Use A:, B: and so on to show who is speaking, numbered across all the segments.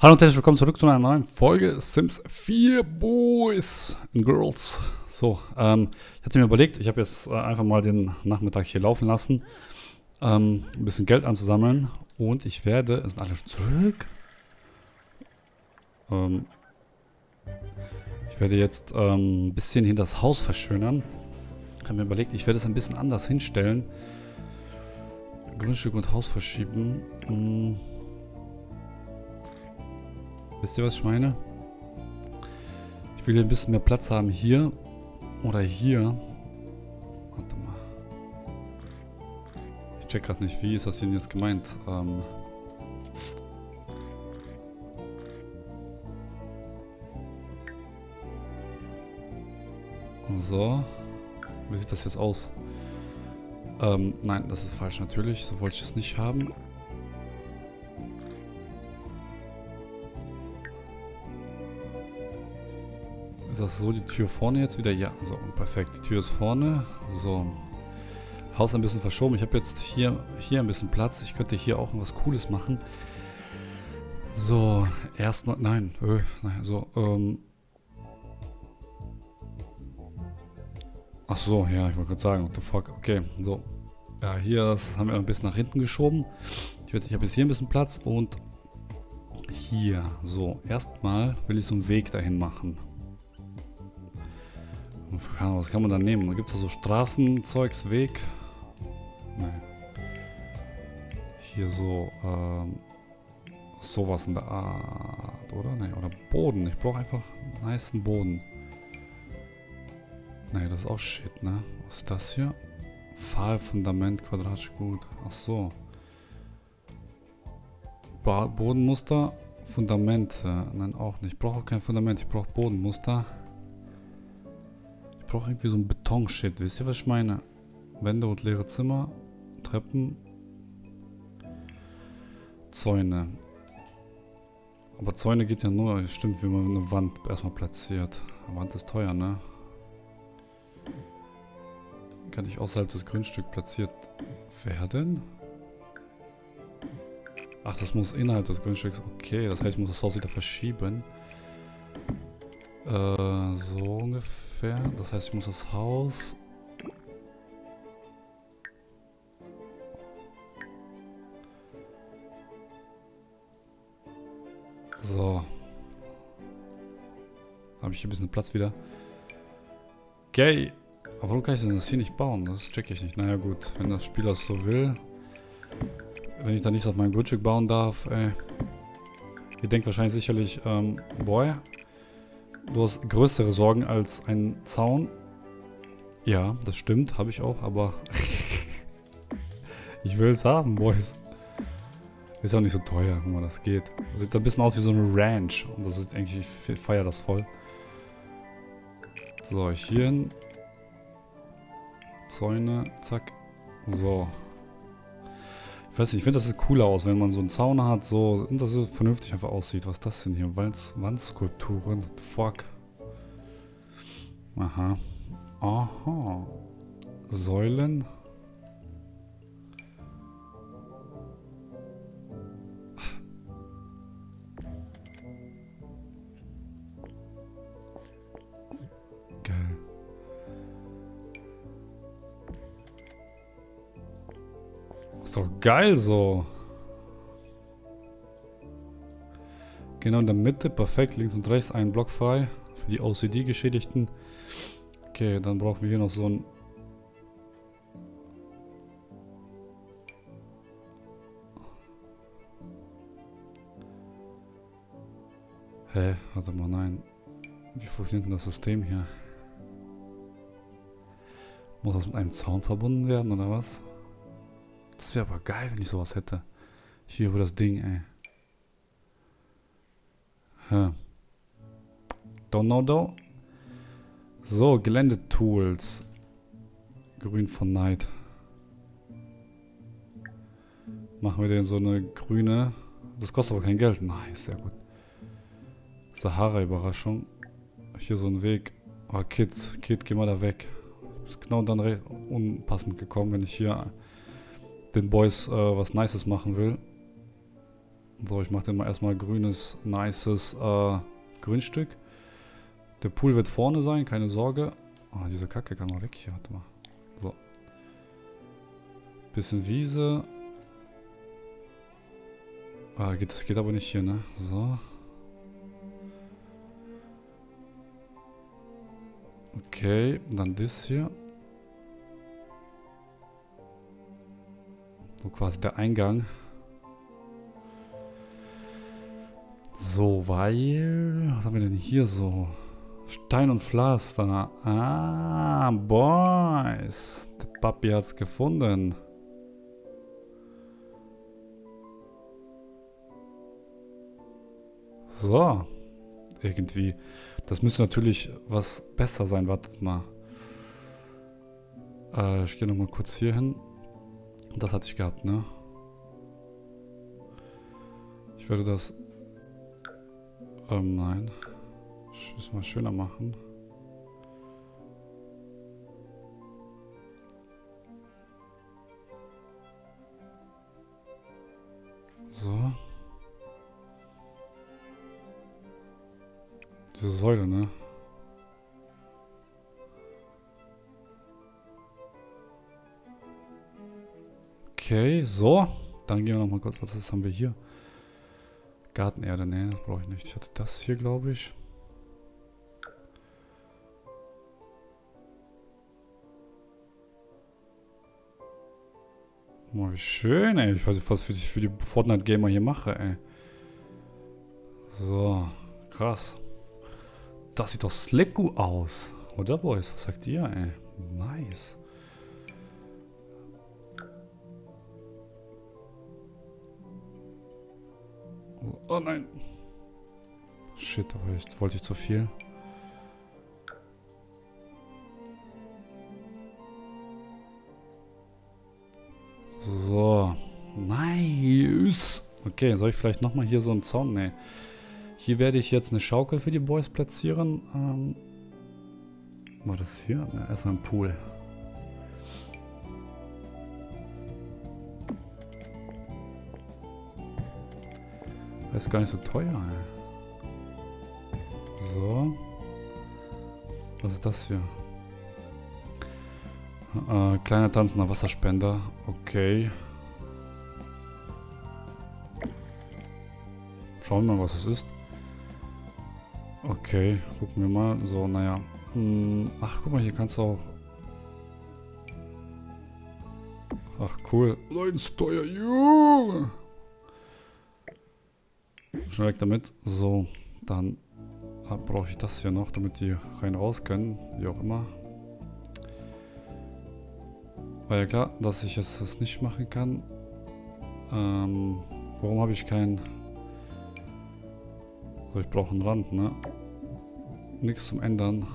A: Hallo und herzlich willkommen zurück zu einer neuen Folge Sims 4 Boys and Girls. So, ähm, ich hatte mir überlegt, ich habe jetzt äh, einfach mal den Nachmittag hier laufen lassen, ähm, ein bisschen Geld anzusammeln und ich werde, sind alle schon zurück? Ähm, ich werde jetzt ähm, ein bisschen hinter das Haus verschönern. Ich habe mir überlegt, ich werde es ein bisschen anders hinstellen. Grundstück und Haus verschieben. Hm. Wisst ihr, was ich meine? Ich will hier ein bisschen mehr Platz haben hier oder hier. Warte mal. Ich check gerade nicht, wie ist das denn jetzt gemeint? Ähm so. Wie sieht das jetzt aus? Ähm, nein, das ist falsch natürlich. So wollte ich es nicht haben. Ist das so die Tür vorne jetzt wieder? Ja, so, perfekt. Die Tür ist vorne. So. Haus ein bisschen verschoben. Ich habe jetzt hier, hier ein bisschen Platz. Ich könnte hier auch was Cooles machen. So, erstmal, nein, öh, nein, so, ähm. Ach so, ja, ich wollte gerade sagen, what the fuck, okay, so. Ja, hier haben wir ein bisschen nach hinten geschoben. Ich, ich habe jetzt hier ein bisschen Platz und hier, so, erstmal will ich so einen Weg dahin machen. Was kann man da nehmen? Gibt es da so Straßenzeugs, Weg? Nee. Hier so, ähm, sowas in der Art, oder? Nee, oder Boden. Ich brauche einfach einen nice Boden. Nee, das ist auch shit, ne? Was ist das hier? Pfahlfundament, quadratisch gut. Ach so. Bodenmuster, Fundamente. Nein, auch nicht. Ich brauche kein Fundament, ich brauche Bodenmuster brauche irgendwie so ein Beton-Shit. Wisst ihr, was ich meine? Wände und leere Zimmer, Treppen, Zäune. Aber Zäune geht ja nur, stimmt, wenn man eine Wand erstmal platziert. Eine Wand ist teuer, ne? Kann ich außerhalb des Grundstücks platziert werden? Ach, das muss innerhalb des Grundstücks. Okay, das heißt, ich muss das Haus wieder verschieben. Äh, so ungefähr. Das heißt, ich muss das Haus... So. Habe ich hier ein bisschen Platz wieder. Okay. Aber warum kann ich denn das hier nicht bauen? Das check ich nicht. Naja gut, wenn das Spiel das so will. Wenn ich da nicht auf mein Grundstück bauen darf, ey. Ihr denkt wahrscheinlich sicherlich, ähm, boy, Du hast größere Sorgen als ein Zaun. Ja, das stimmt, habe ich auch, aber ich will es haben, Boys. Ist auch nicht so teuer, guck mal, das geht. Das sieht ein bisschen aus wie so eine Ranch und das ist eigentlich, ich feiere das voll. So, hier hin. Zäune, zack. So. Ich weiß nicht, ich finde das sieht cooler aus, wenn man so einen Zaun hat, so, und das so vernünftig einfach aussieht. Was ist das denn hier? Wandskulpturen? Fuck. Aha. Aha. Säulen. Geil so. Genau in der Mitte, perfekt, links und rechts ein Block frei für die OCD-Geschädigten. Okay, dann brauchen wir hier noch so ein... Hä? Warte mal, nein. Wie funktioniert denn das System hier? Muss das mit einem Zaun verbunden werden, oder was? Das wäre aber geil, wenn ich sowas hätte. Hier über das Ding, ey. Huh. Though. So, Geländetools. Grün von Night. Machen wir den so eine grüne. Das kostet aber kein Geld. Nice, sehr gut. Sahara-Überraschung. Hier so ein Weg. Oh, Kids. Kid, geh mal da weg. Ist genau dann unpassend gekommen, wenn ich hier den Boys äh, was Nices machen will. So, ich mache dann mal erstmal grünes, nices äh, Grünstück. Der Pool wird vorne sein, keine Sorge. Oh, diese Kacke kann mal weg hier. Warte mal. So. Bisschen Wiese. Ah, geht, das geht aber nicht hier, ne? So. Okay, dann das hier. So quasi der Eingang. So, weil... Was haben wir denn hier so? Stein und Pflaster. Ah, Boys. Der Papi hat's gefunden. So. Irgendwie. Das müsste natürlich was besser sein. Wartet mal. Äh, ich gehe nochmal kurz hier hin. Das hatte ich gehabt, ne? Ich werde das... Ähm, nein. Muss mal schöner machen. So. Diese Säule, ne? Okay, so. Dann gehen wir noch mal kurz. Was haben wir hier? Gartenerde, ne, das brauche ich nicht. Ich hatte das hier, glaube ich. Oh, wie schön, ey. Ich weiß nicht, was ich für die Fortnite-Gamer hier mache, ey. So, krass. Das sieht doch slicku aus. Oder, Boys? Was sagt ihr, ey? Nice. Oh nein. Shit, aber ich, wollte ich zu viel. So. Nice. Okay, soll ich vielleicht nochmal hier so einen Zaun? Nee. Hier werde ich jetzt eine Schaukel für die Boys platzieren. Ähm, war das hier? Ne, erstmal ein Pool. Das ist gar nicht so teuer. Ey. So. Was ist das hier? Äh, kleiner tanzender Wasserspender. Okay. Schauen wir mal, was es ist. Okay, gucken wir mal. So, naja. Hm, ach, guck mal, hier kannst du auch... Ach, cool. Leutensteuer, Junge! Weg damit. So, dann brauche ich das hier noch, damit die rein raus können. Wie auch immer. War ja klar, dass ich jetzt das nicht machen kann. Ähm, warum habe ich keinen... So, ich brauche einen Rand, ne? Nichts zum Ändern.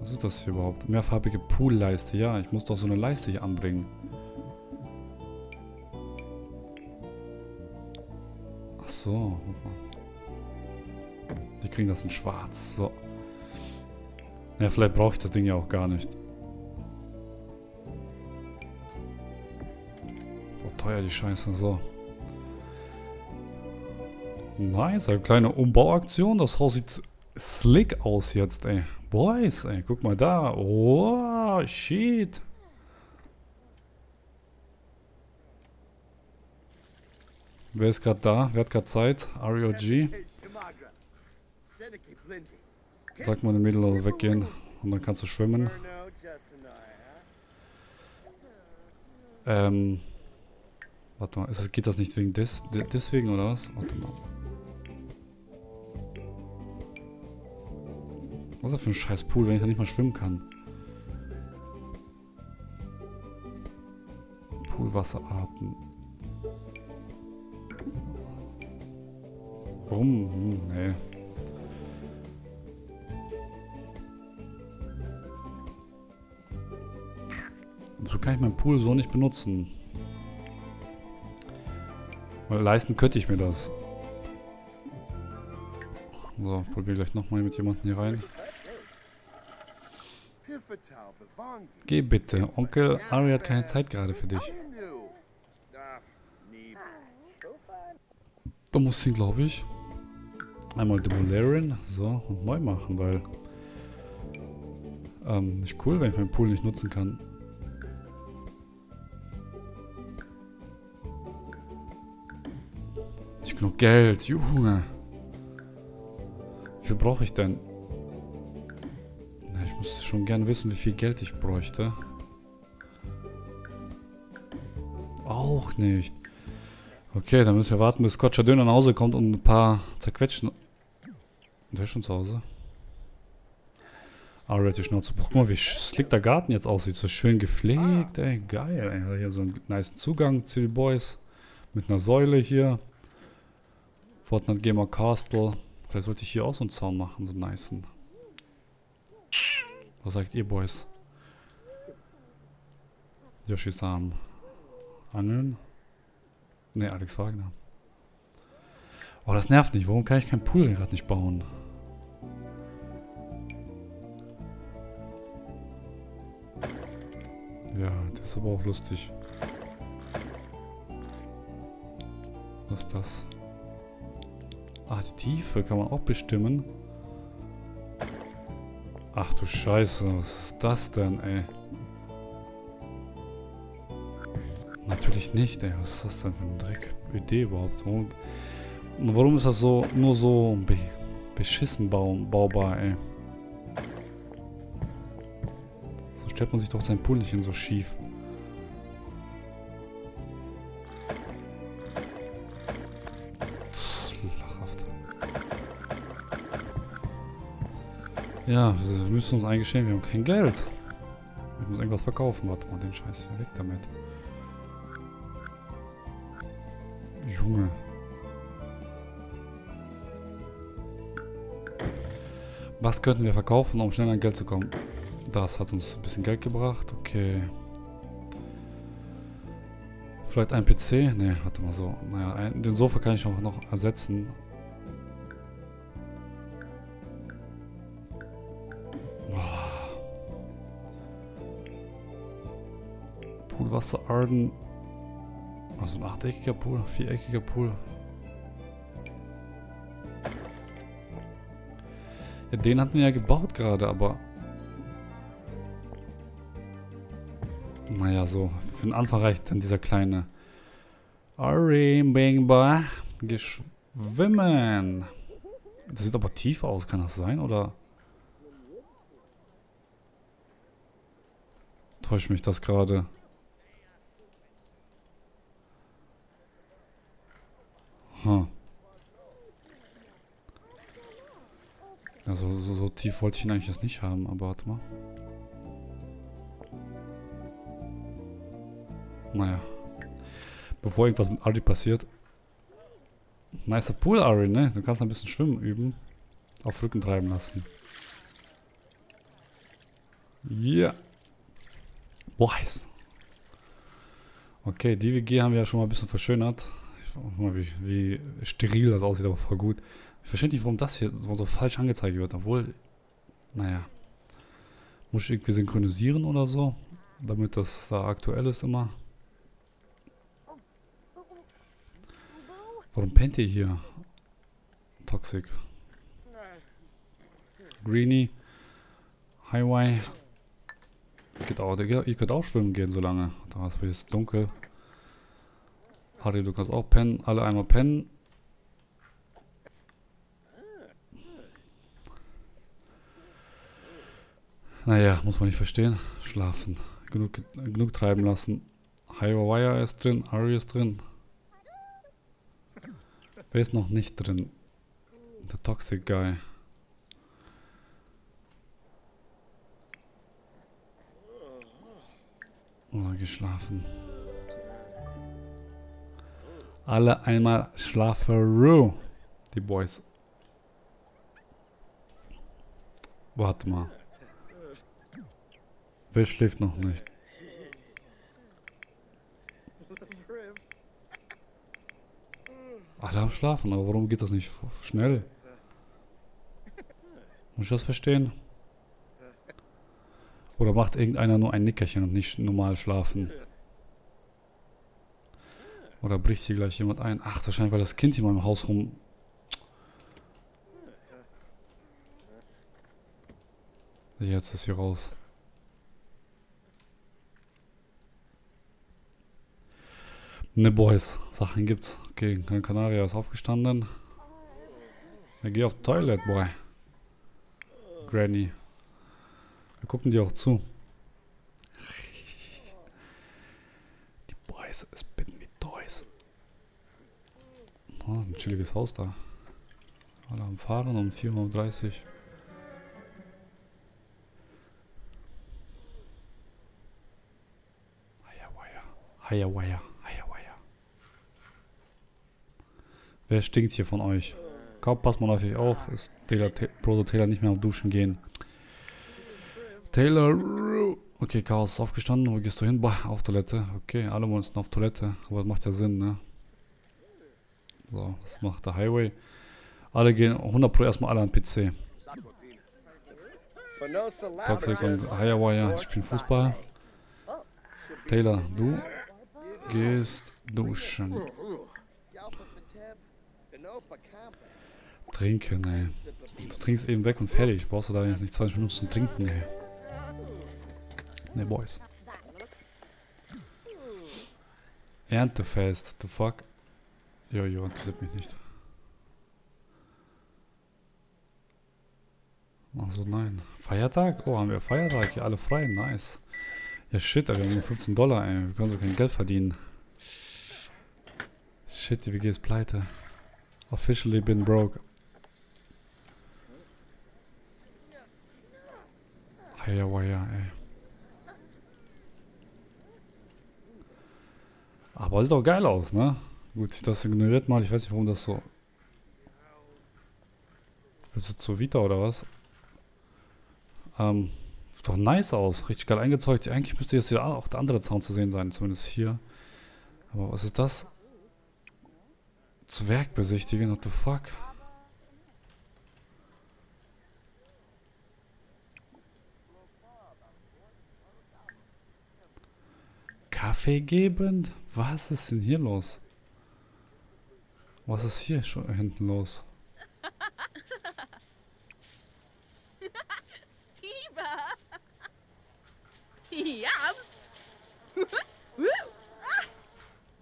A: Was ist das hier überhaupt? Mehrfarbige Poolleiste. Ja, ich muss doch so eine Leiste hier anbringen. Ach so. Die kriegen das in schwarz. So. Ja, vielleicht brauche ich das Ding ja auch gar nicht. Boah, teuer die Scheiße. So. Nice, eine kleine Umbauaktion. Das Haus sieht slick aus jetzt, ey. Boys, ey, guck mal da. Oh, shit. Wer ist gerade da? Wer hat gerade Zeit? REOG. Sag mal, den Mädel also weggehen. Und dann kannst du schwimmen. Ähm. Warte mal, geht das nicht wegen des, deswegen oder was? Warte mal. Was ist das für ein scheiß Pool, wenn ich da nicht mal schwimmen kann? Poolwasserarten. Warum? Hm, nee. So kann ich meinen Pool so nicht benutzen. Weil leisten könnte ich mir das. So, probier gleich nochmal mit jemandem hier rein. Geh bitte. Onkel Ari hat keine Zeit gerade für dich. Da muss ich, glaube ich, einmal demolieren, so, und neu machen, weil ähm, nicht cool, wenn ich meinen Pool nicht nutzen kann. Genug Geld, Junge. Wie viel brauche ich denn? Na, ich muss schon gern wissen, wie viel Geld ich bräuchte. Auch nicht. Okay, dann müssen wir warten, bis Scotcher Döner nach Hause kommt und ein paar zerquetschen. Der ist schon zu Hause. Alright, die Schnauze. Guck mal, wie slick der Garten jetzt aussieht. So schön gepflegt, ey. Geil, ey. Hier so einen nice Zugang zu den Boys. Mit einer Säule hier. Fortnite Gamer Castle. Vielleicht sollte ich hier auch so einen Zaun machen, so einen niceen. Was sagt ihr, Boys? Yoshi ist da am Angeln. Ne, Alex Wagner. Oh, das nervt nicht. Warum kann ich kein Pool gerade nicht bauen? Ja, das ist aber auch lustig. Was ist das? Ach, die Tiefe kann man auch bestimmen. Ach du Scheiße, was ist das denn, ey? Natürlich nicht, ey. Was ist das denn für ein Dreck? Idee überhaupt? Warum, ist das so nur so be beschissen bau baubar, ey? So stellt man sich doch sein hin so schief. Ja, wir müssen uns eingestehen, wir haben kein Geld. Ich muss irgendwas verkaufen. Warte mal, den Scheiß hier weg damit. Junge. Was könnten wir verkaufen, um schnell an Geld zu kommen? Das hat uns ein bisschen Geld gebracht. Okay. Vielleicht ein PC? Ne, warte mal so. Naja, ein, den Sofa kann ich auch noch ersetzen. Poolwasser Arden also ein achteckiger Pool, viereckiger Pool. Ja, den hatten wir ja gebaut gerade, aber... Naja, so. Für den Anfang reicht dann dieser kleine... Arimbingba. Geschwimmen. Das sieht aber tief aus, kann das sein? Oder... Täuscht mich das gerade? Hm. Also so, so tief wollte ich ihn eigentlich jetzt nicht haben, aber warte mal. Naja. Bevor irgendwas mit Ari passiert. Nicer Pool, Ari, ne? Du kannst ein bisschen schwimmen üben. Auf Rücken treiben lassen. Ja. Yeah. Boys. Okay, die WG haben wir ja schon mal ein bisschen verschönert mal, wie, wie steril das aussieht, aber voll gut. Ich verstehe nicht, warum das hier so falsch angezeigt wird, obwohl, naja. Muss ich irgendwie synchronisieren oder so, damit das da aktuell ist immer. Warum pennt ihr hier? Toxic. Greenie. Highway. Geht auch, ihr könnt auch schwimmen gehen, solange. Da ist es dunkel. Harry, du kannst auch pennen. Alle einmal pennen. Naja, muss man nicht verstehen. Schlafen. Genug, genug treiben lassen. Wire ist drin. Ari ist drin. Wer ist noch nicht drin? Der Toxic Guy. Oh, geschlafen. Alle einmal schlafen. Die Boys. Warte mal. Wer schläft noch nicht? Alle am Schlafen, aber warum geht das nicht schnell? Muss ich das verstehen? Oder macht irgendeiner nur ein Nickerchen und nicht normal schlafen? Oder bricht hier gleich jemand ein? Ach, wahrscheinlich, weil das Kind hier mal im Haus rum... Jetzt ist hier raus. Ne, Boys. Sachen gibt's. Okay, Gran Canaria ist aufgestanden. Ja, geh auf Toilet, Boy. Granny. Wir gucken dir auch zu. Die Boys, es bin wie Toys. Oh, ein chilliges Haus da. Alle am Fahren um 4.30 Uhr. Hayawaya. Hayawaya. Wer stinkt hier von euch? Kaum passt man auf euch auf, ist Taylor, Brother Taylor nicht mehr auf Duschen gehen. Taylor. Okay, Chaos ist aufgestanden. Wo gehst du hin? Bah, auf Toilette. Okay, alle mussten auf Toilette. Aber das macht ja Sinn, ne? So, was macht der Highway? Alle gehen 100 Pro erstmal alle an PC. Toxic und Highwire spielen Fußball. Taylor, du gehst duschen. Trinken, ey. Du trinkst eben weg und fertig. Brauchst du da jetzt nicht 20 Minuten zum Trinken, ey. Ne, Boys. Erntefest, the fuck? Jojo, interessiert mich nicht. Achso, nein. Feiertag? Oh, haben wir Feiertag? Hier alle frei, nice. Ja, shit, wir haben nur 15 Dollar, ey. Wir können so kein Geld verdienen. Shit, die WG ist pleite. Officially been broke. Highwire, ey. Aber sieht doch geil aus, ne? Gut, das ignoriert mal. Ich weiß nicht, warum das so... Ist das zu Vita oder was? Ähm, sieht doch nice aus. Richtig geil eingezeugt. Eigentlich müsste jetzt hier auch der andere Zaun zu sehen sein. Zumindest hier. Aber was ist das? Werk besichtigen? What the fuck? Kaffee geben? Was ist denn hier los? Was ist hier schon hinten los?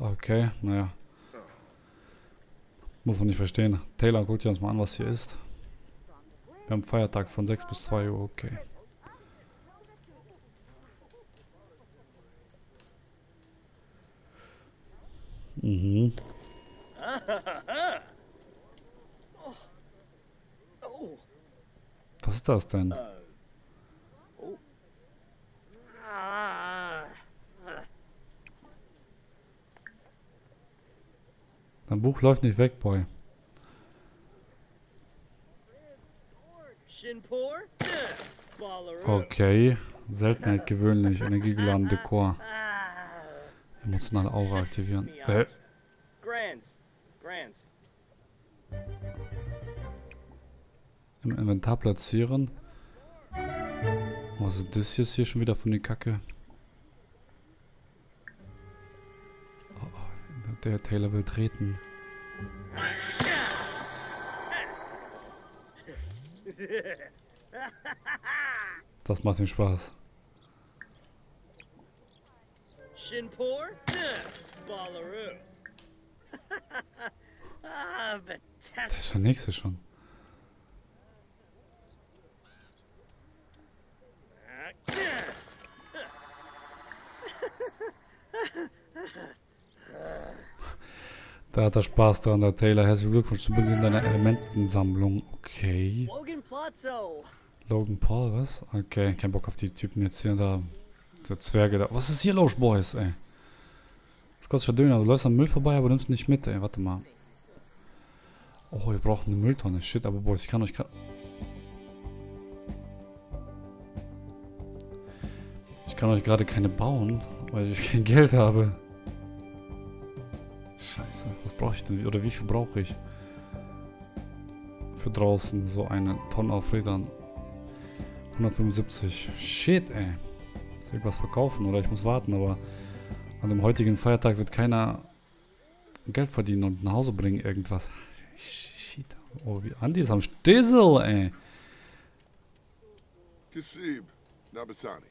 A: Okay, naja. Muss man nicht verstehen. Taylor, guck dir uns mal an, was hier ist. Wir haben Feiertag von 6 bis 2 Uhr, okay. Mhm. Was ist das denn? Buch läuft nicht weg, Boy. Okay. Seltenheit gewöhnlich. Energiegeladen Dekor. Emotionale Aura aktivieren. Äh. Im Inventar platzieren. Was ist das jetzt hier schon wieder von die Kacke? Oh, oh, der Taylor will treten. Das macht ihm Spaß. Shinpor? Ballaroo. ah, das ist der nächste schon. Da hat er Spaß dran, der Taylor. Herzlichen Glückwunsch zu Beginn deiner Elementensammlung. Okay. Logan Paul, was? Okay, kein Bock auf die Typen jetzt hier da. Der Zwerge da. Was ist hier los, Boys, ey? Das kostet ja Döner. Du läufst am Müll vorbei, aber nimmst nicht mit, ey. Warte mal. Oh, ihr braucht eine Mülltonne. Shit, aber Boys, ich kann euch gerade... Ich kann euch gerade keine bauen, weil ich kein Geld habe. Scheiße, was brauche ich denn? Oder wie viel brauche ich? Für draußen so eine Tonne auf Rädern. 175. Shit, ey. Soll ich was verkaufen oder ich muss warten, aber an dem heutigen Feiertag wird keiner Geld verdienen und nach Hause bringen irgendwas. Shit. Oh, wie Andi ist am Stissel, ey.
B: Kasib, Nabasani.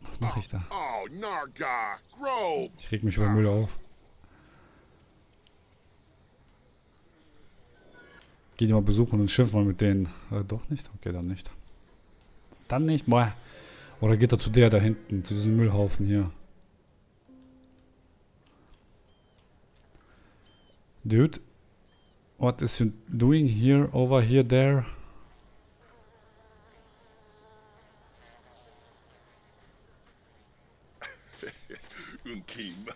A: Was mache ich da?
B: Oh, Narga, Grove.
A: Ich reg mich über Müll auf. Geh die mal besuchen und schimpf mal mit denen. Äh, doch nicht? Okay, dann nicht. Dann nicht, boah. Oder geht er zu der da hinten, zu diesem Müllhaufen hier? Dude, what is you doing here, over here, there?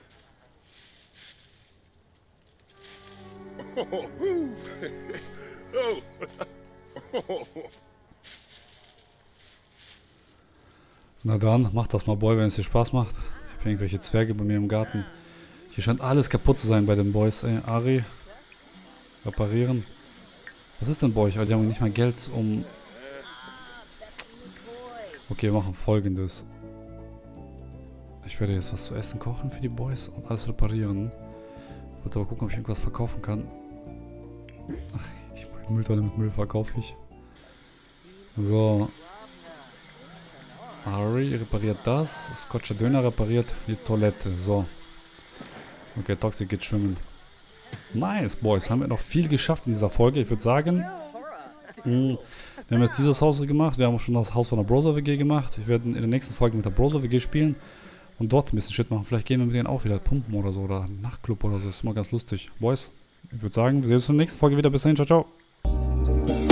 B: Oh, whew.
A: Na dann, mach das mal, Boy, wenn es dir Spaß macht. Ich habe irgendwelche Zwerge bei mir im Garten. Hier scheint alles kaputt zu sein bei den Boys, ey. Ari, reparieren. Was ist denn bei euch? Die haben nicht mal Geld, um... Okay, wir machen folgendes. Ich werde jetzt was zu essen kochen für die Boys und alles reparieren. Ich wollte aber gucken, ob ich irgendwas verkaufen kann. Ach, Mülltonne mit Müll verkaufe ich. So. Ari repariert das. Scotcher Döner repariert die Toilette. So. Okay, Toxic geht schwimmen. Nice, Boys. Haben wir noch viel geschafft in dieser Folge. Ich würde sagen, mh, wir haben jetzt dieses Haus gemacht. Wir haben auch schon das Haus von der Browser WG gemacht. Wir werden in der nächsten Folge mit der Browser WG spielen und dort ein bisschen Shit machen. Vielleicht gehen wir mit denen auch wieder pumpen oder so oder Nachtclub oder so. Ist immer ganz lustig. Boys, ich würde sagen, wir sehen uns in der nächsten Folge wieder. Bis dahin, ciao, ciao. Bye.